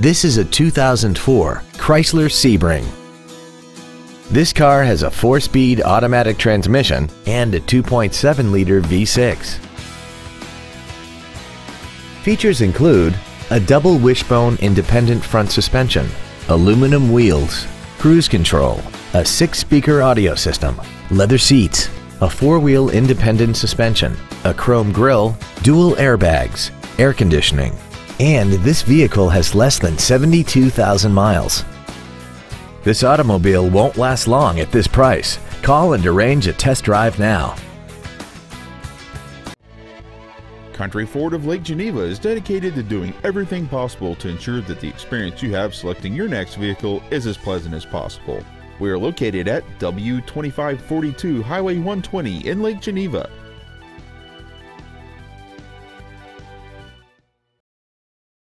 This is a 2004 Chrysler Sebring. This car has a four-speed automatic transmission and a 2.7-liter V6. Features include a double wishbone independent front suspension, aluminum wheels, cruise control, a six-speaker audio system, leather seats, a four-wheel independent suspension, a chrome grille, dual airbags, air conditioning, and this vehicle has less than 72,000 miles. This automobile won't last long at this price. Call and arrange a test drive now. Country Ford of Lake Geneva is dedicated to doing everything possible to ensure that the experience you have selecting your next vehicle is as pleasant as possible. We are located at W2542 Highway 120 in Lake Geneva.